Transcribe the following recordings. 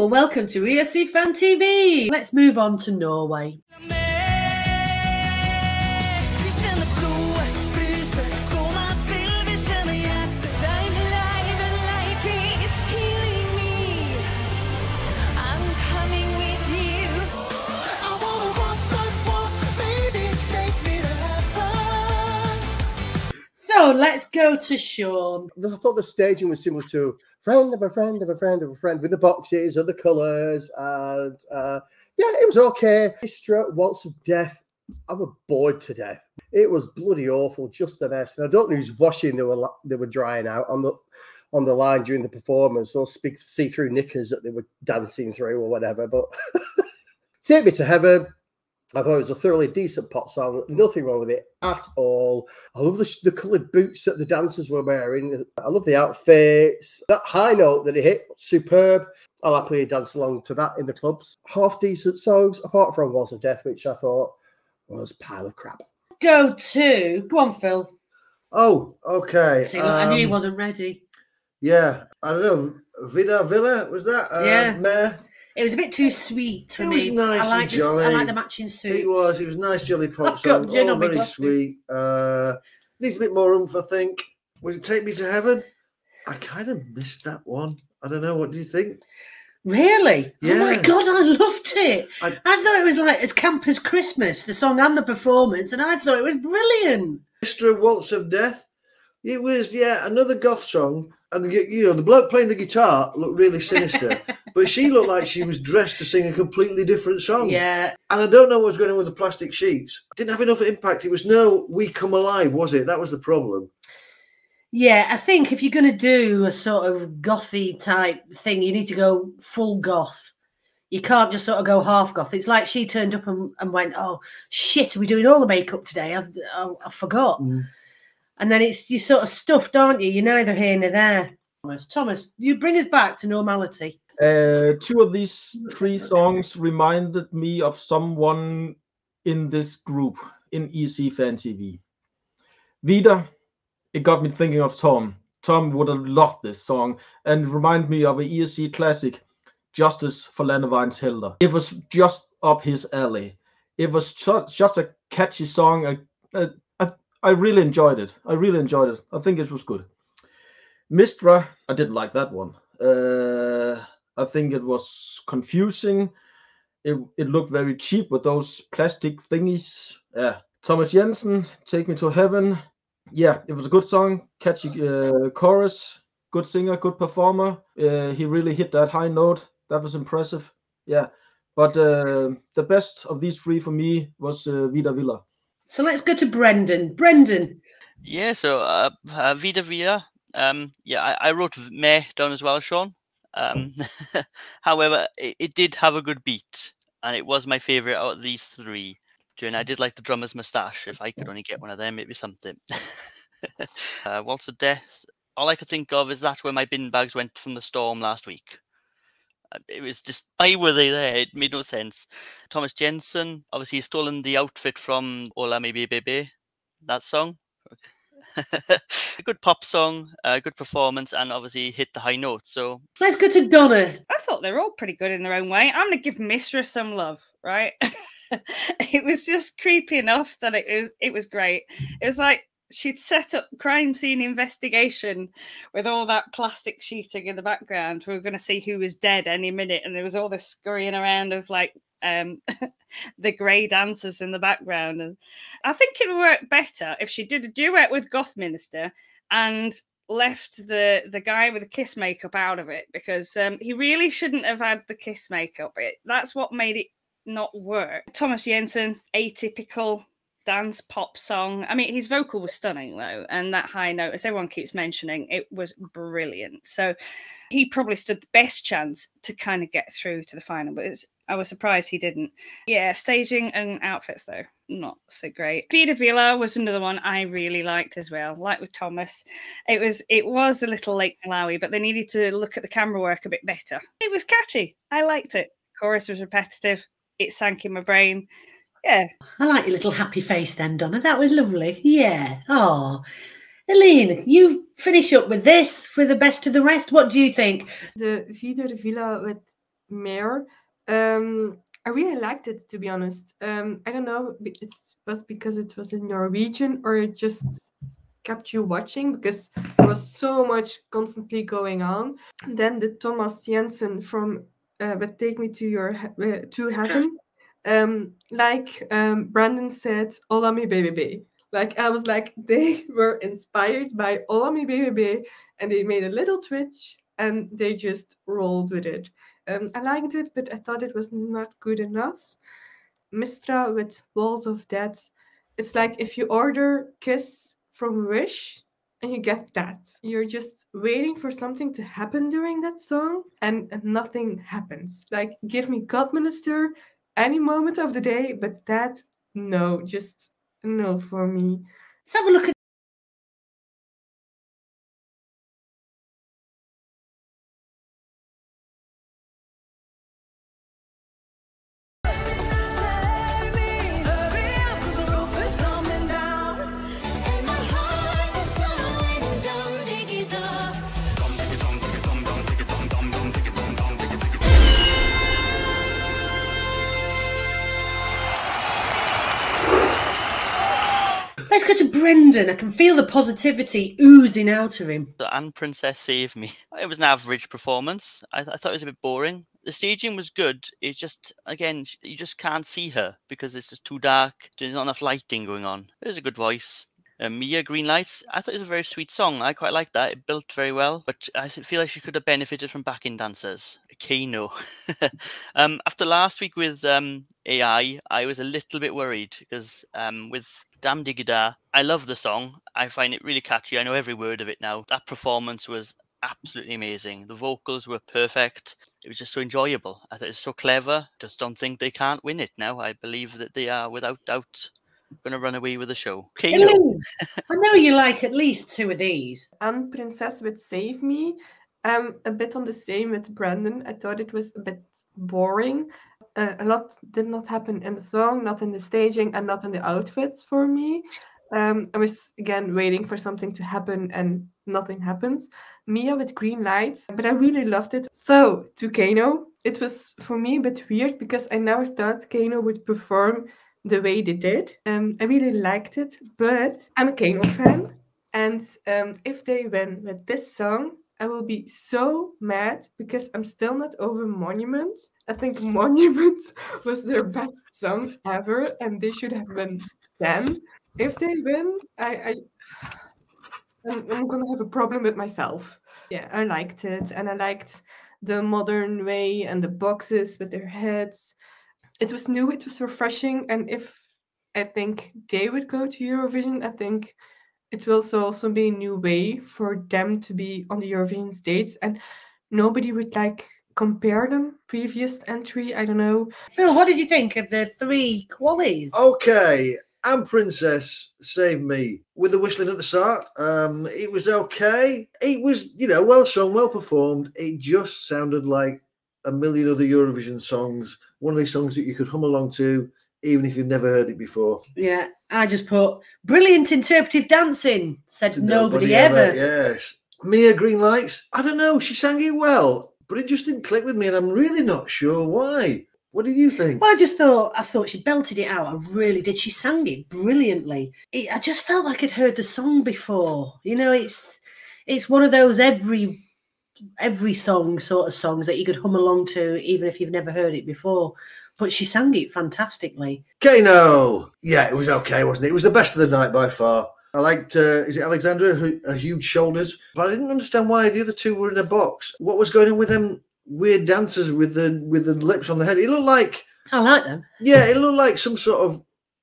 And welcome to ESC Fan TV. Let's move on to Norway. Let's go to Sean. I thought the staging was similar to friend of a friend of a friend of a friend with the boxes and the colours and uh, yeah, it was okay. Istra, Waltz of Death. I'm a bored to death. It was bloody awful, just a mess. And I don't know who's washing they were they were drying out on the on the line during the performance, or speak see through knickers that they were dancing through or whatever. But take me to heaven. I thought it was a thoroughly decent pop song. Nothing wrong with it at all. I love the, the coloured boots that the dancers were wearing. I love the outfits. That high note that it hit, superb. I'll happily dance along to that in the clubs. Half decent songs, apart from Waltz of Death, which I thought was pile of crap. Go to go on, Phil. Oh, okay. See, look, I knew he um, wasn't ready. Yeah, I don't know. Vida Villa was that? Uh, Yeah. Mare? It was a bit too sweet for It me. was nice I and like this, I like the matching suit. It was. It was nice, jolly pop I've got song. gin All on my very glass, sweet. Uh, needs a bit more oomph, I think. Would it take me to heaven? I kind of missed that one. I don't know. What do you think? Really? Oh my Yeah. god, I loved it. I, I- thought it was like as camp as Christmas, the song and the performance, and I thought it was brilliant. Mr. Waltz of Death. It was, yeah, another goth song. And, the, you know, the bloke playing the guitar looked really sinister, but she looked like she was dressed to sing a completely different song. Yeah, And I don't know what's going on with the plastic sheets. Didn't have enough impact. It was no We Come Alive, was it? That was the problem. yeah. I think if you're going to do a sort of gothy type thing, you need to go full goth. You can't just sort of go half goth. It's like she turned up and, and went, "Oh shit, are we doing all the makeup today? I, I, I forgot." Mm. And then it's you sort of stuffed, aren't you? You're neither here nor there. Thomas, Thomas, you bring us back to normality. Uh, two of these three songs reminded me of someone in this group in EC Fan TV. Vida, it got me thinking of Tom. Tom would have loved this song and it reminded me of a ESC classic, Justice for Landevine's Hilda. It was just up his alley. It was ju- just a catchy song. I, I, I, really enjoyed it. I really enjoyed it. I think it was good. Mistra, I didn't like that one. Uh, I think it was confusing. It, it looked very cheap with those plastic thingies. Yeah. Thomas Jensen, Take Me to Heaven. Yeah, it was a good song, catchy uh, chorus, good singer, good performer. Uh, he really hit that high note. That was impressive. Yeah. But uh, the best of these three for me was uh, Vida Villa. So let's go to Brendan. Brendan, Yeah, so uh, uh, Vida Villa. Um, yeah, I, I wrote Meh down as well, Sean. Um, however, it, it did have a good beat, and it was my favorite out of these three. And I did like the drummer's mustache. If I could only get one of them, it'd be something. uh, Waltz of Death. All I could think of is that's where my bin bags went from the storm last week. It was just why were they there? It made no sense. Thomas Jensen, obviously, he's stolen the outfit from Ola Maybe Bebe, that song. a good pop song, a good performance, and obviously hit the high notes. So let's go to Donna. I thought they were all pretty good in their own way. I'm gonna give Mistress some love, right? it was just creepy enough that it was it was great. It was like she'd set up crime scene investigation with all that plastic sheeting in the background. We were going to see who was dead any minute, and there was all this scurrying around of like um the grey dancers in the background. And I think it would work better if she did a duet with Gothminister and left the the guy with the kiss makeup out of it because um, he really shouldn't have had the kiss makeup. It that's what made it not work. Thomas Jensen, atypical dance pop song. I mean, his vocal was stunning though, and that high note, as everyone keeps mentioning, it was brilliant. So he probably stood the best chance to kind of get through to the final, but I was surprised he didn't. Yeah, staging and outfits though, not so great. Vida Villa was another one I really liked as well. Like with Thomas, it was it was a little Lake Malawi, but they needed to look at the camera work a bit better. It was catchy. I liked it. Chorus was repetitive. It sank in my brain. Yeah, I like your little happy face then, Donna. That was lovely. Yeah. Oh. Eileen, you finish up with this for the best of the rest. What do you think? the Vida Villa with Mayor. Um, I really liked it to be honest. Um, I don't know, b- it was because it was in Norwegian or it just kept you watching because there was so much constantly going on. And then the Thomas Jensen from uh, "But Take Me to Your He- uh, to Heaven," um, like um, Brandon said, "Hola mi baby." Like I was like, they were inspired by "Hola mi baby," and they made a little twitch and they just rolled with it. Um, I liked it, but I thought it was not good enough. Mistra with Waltz of Death. It's like if you order Kiss from Wish and you get that. You're just waiting for something to happen during that song and nothing happens. Like, give me Gothminister any moment of the day, but that, no, just no for me. Let's have a look at Brendan. I can feel the positivity oozing out of him. And Princess Saved Me. It was an average performance. I, th- I thought it was a bit boring. The staging was good. It's just, again, you just can't see her because it's just too dark. There's not enough lighting going on. It was a good voice. Uh, Mia Green Lights. I thought it was a very sweet song. I quite liked that. It built very well, but I feel like she could have benefited from backing dancers. KEiiNO. um, after last week with um, AI, I was a little bit worried because um, with Damdiggida, I love the song. I find it really catchy. I know every word of it now. That performance was absolutely amazing. The vocals were perfect. It was just so enjoyable. I thought it was so clever. Just don't think they can't win it now. I believe that they are without doubt going to run away with the show. Kano. I know you like at least two of these. And Princess would Save Me. Um, a bit on the same with Brandon. I thought it was a bit boring. Uh, a lot did not happen in the song, not in the staging, and not in the outfits for me. Um, I was again waiting for something to happen, and nothing happens. Mia with green lights, but I really loved it. So to KEiiNO, it was for me a bit weird because I never thought KEiiNO would perform the way they did. Um, I really liked it, but I'm a KEiiNO fan, and um, if they win with this song, I will be so mad because I'm still not over Monument. I think Monument was their best song ever, and they should have been 10. If they win, I, I I'm, I'm gonna have a problem with myself. Yeah, I liked it, and I liked the modern way and the boxes with their heads. It was new, it was refreshing, and if I think they would go to Eurovision, I think it will also also be a new way for them to be on the Eurovision stage, and nobody would like compare them previous entry. I don't know. Phil, what did you think of the three qualies? Okay, and Princess Save Me with the whistling at the start. Um, it was okay. It was, you know, well sung, well performed. It just sounded like a million other Eurovision songs. One of these songs that you could hum along to, even if you've never heard it before. Yeah, I just put brilliant interpretive dancing, said nobody, ever. Yes. Mia Green Lights. I don't know. She sang it well, but it just didn't click with me, and I'm really not sure why. What did you think? Well, I just thought I thought she belted it out. I really did. She sang it brilliantly. It, I just felt like I'd heard the song before. You know, it's it's one of those every every song sort of songs that you could hum along to, even if you've never heard it before. But she sang it fantastically. KEiiNO. Yeah, it was okay, wasn't it? It was the best of the night by far. I liked, uh, is it Alexandra, who, her huge shoulders? But I didn't understand why the other two were in a box. What was going on with them weird dancers with the with the lips on the head? It looked like, I like them. yeah, it looked like some sort of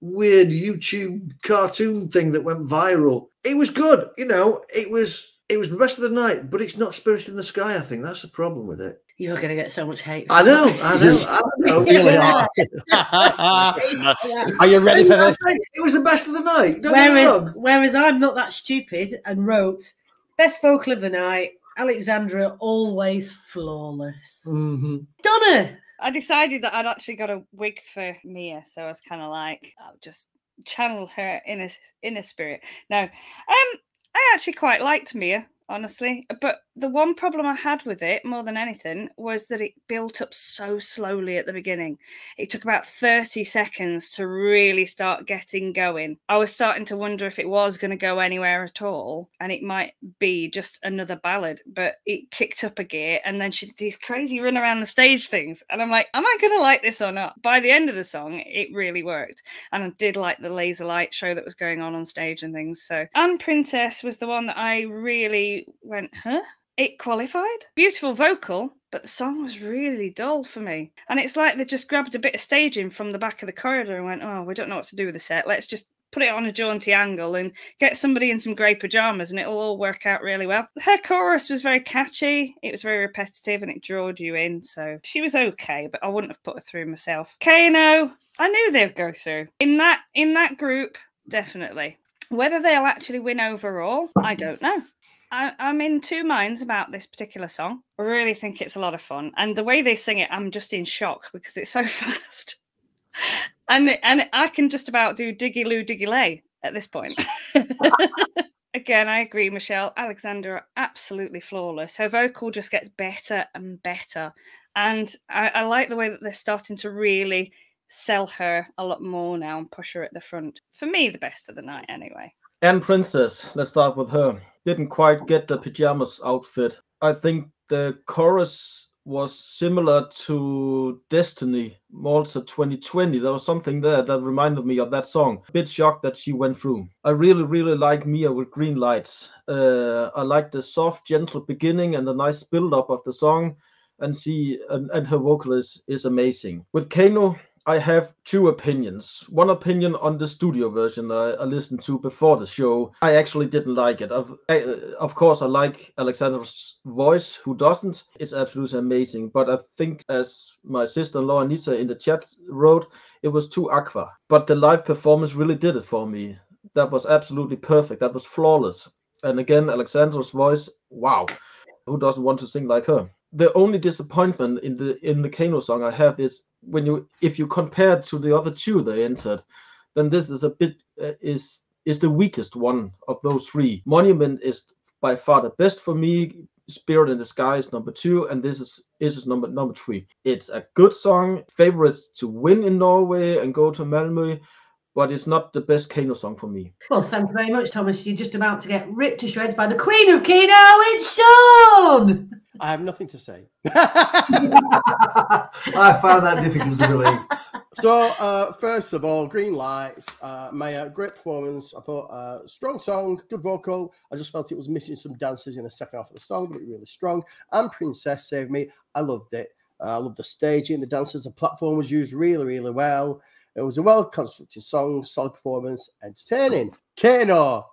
weird YouTube cartoon thing that went viral. It was good, you know. It was it was the best of the night, but it's not Spirit in the Sky. I think that's the problem with it. You're going to get so much hate. I know, I know, I know. really Yeah. are. Are you ready for I this? It was the best of the night. Don't get me Whereas, wrong. whereas I'm not that stupid and wrote best vocal of the night, Alexandra, always flawless. Mhm. Donna, I decided that I'd actually got a wig for Mia, so I was kind of like, I'll just channel her inner inner spirit. Now, um, I actually quite liked Mia, honestly, but the one problem I had with it more than anything was that it built up so slowly at the beginning. It took about 30 seconds to really start getting going. I was starting to wonder if it was going to go anywhere at all and it might be just another ballad, but it kicked up a gear and then she did these crazy run around the stage things. And I'm like, am I going to like this or not? By the end of the song, it really worked. And I did like the laser light show that was going on on stage and things. So, and Princess was the one that I really went, huh? It qualified. Beautiful vocal, but the song was really dull for me. And it's like they just grabbed a bit of staging from the back of the corridor and went, oh, we don't know what to do with the set. Let's just put it on a jaunty angle and get somebody in some grey pajamas and it'll all work out really well. Her chorus was very catchy, it was very repetitive and it drawed you in. So she was okay, but I wouldn't have put her through myself. KEiiNO, I knew they'd go through. In that in that group, definitely. Whether they'll actually win overall, I don't know. I, am in two minds about this particular song. I really think it's a lot of fun, and the way they sing it, I'm just in shock because it's so fast, and and I can just about do diggy loo diggy lay at this point. Again, I agree, Michelle. Alexandra, absolutely flawless. Her vocal just gets better and better, and I, I like the way that they're starting to really sell her a lot more now and push her at the front. For me, the best of the night, anyway. And Princess, let's start with her. Didn't quite get the pajamas outfit. I think the chorus was similar to Destiny Malta 2020. There was something there that reminded me of that song. A bit shocked that she went through. I really, really like Mia with Green Lights. Uh, I like the soft, gentle beginning and the nice build up of the song. And she and, and her vocal is, is amazing. With KEiiNO, I have two opinions. One opinion on the studio version I, I listened to before the show. I actually didn't like it. Of, I, uh, of course, I like Alexandra's voice. Who doesn't? It's absolutely amazing. But I think, as my sister-in-law Anita in the chat wrote, it was too aqua. But the live performance really did it for me. That was absolutely perfect. That was flawless. And again, Alexandra's voice. Wow, who doesn't want to sing like her? The only disappointment in the in the KEiiNO song I have is when you if you compare to the other two they entered, then this is a bit uh, is is the weakest one of those three. Monument is by far the best for me. Spirit in the Sky is number two, and this is this is number number three. It's a good song, favorite to win in Norway and go to Malmö, but it's not the best KEiiNO song for me. Well, thank you very much, Thomas. You're just about to get ripped to shreds by the Queen of KEiiNO. It's Sean. I have nothing to say. I found that difficult to believe. So, uh, first of all, Green Lights, uh, Maya, great performance. I thought uh, strong song, good vocal. I just felt it was missing some dances in the second half of the song, but really strong. And Princess saved me. I loved it. Uh, I loved the staging, the dances, the platform was used really, really well. It was a well constructed song, solid performance, entertaining. KEiiNO,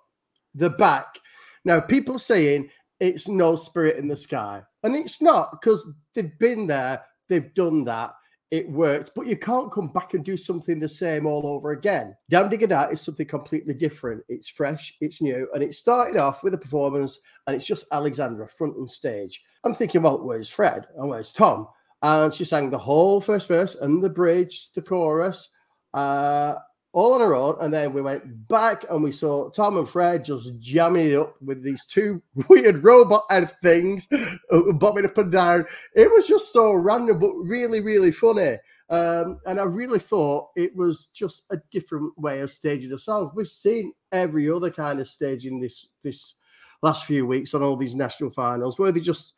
the back. Now, people saying it's no spirit in the sky. And it's not because they've been there, they've done that, it worked, but you can't come back and do something the same all over again. Damdiggida is something completely different. It's fresh, it's new, and it started off with a performance, and it's just Alexandra front and stage. I'm thinking, well, where's Fred and where's Tom? And she sang the whole first verse and the bridge, the chorus. Uh, all on our own. And then we went back and we saw Tom and Fred just jamming it up with these two weird robot head things bobbing up and down. It was just so random, but really, really funny. Um, and I really thought it was just a different way of staging a song. We've seen every other kind of staging this this last few weeks on all these national finals where they just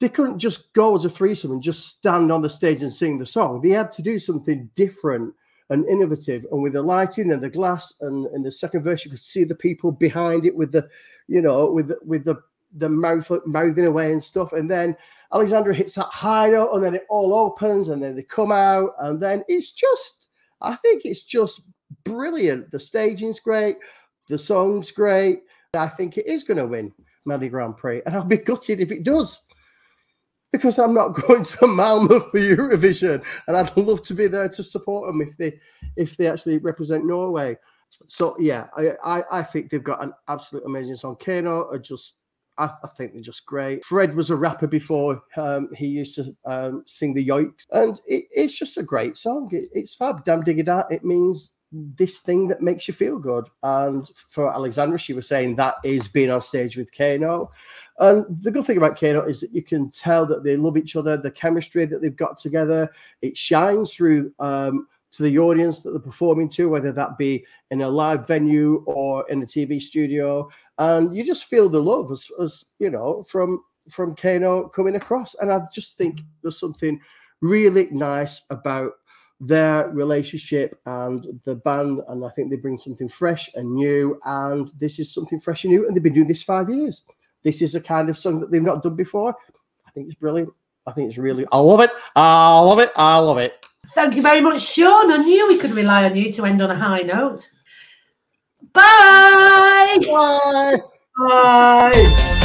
they couldn't just go as a threesome and just stand on the stage and sing the song. They had to do something different and innovative. And with the lighting and the glass, and in the second verse, you could see the people behind it with the, you know, with the, with the the mouth mouthing away and stuff. And then Alexandra hits that high note, and then it all opens, and then they come out, and then it's just, I think it's just brilliant. The staging's great, the song's great. I think it is going to win Melodi Grand Prix, and I'll be gutted if it does because I'm not going to Malmo for Eurovision, and I'd love to be there to support them if they if they actually represent Norway. So yeah, I I, I think they've got an absolute amazing song. KEiiNO are just. I, I think they're just great. Fred was a rapper before. Um, he used to um, sing the Yoiks, and it, it's just a great song. It, it's fab. Damdiggida. It means this thing that makes you feel good. And for Alexandra, she was saying that is being on stage with KEiiNO. And the good thing about KEiiNO is that you can tell that they love each other, the chemistry that they've got together. It shines through um, to the audience that they're performing to, whether that be in a live venue or in a TV studio. And you just feel the love as, as you know, from from KEiiNO coming across. And I just think there's something really nice about their relationship and the band. And I think they bring something fresh and new. And this is something fresh and new. And they've been doing this five years. This is a kind of song that they've not done before. I think it's brilliant. I think it's really, I love it. I love it. I love it. Thank you very much, Sean. I knew we could rely on you to end on a high note. Bye. Bye. Bye.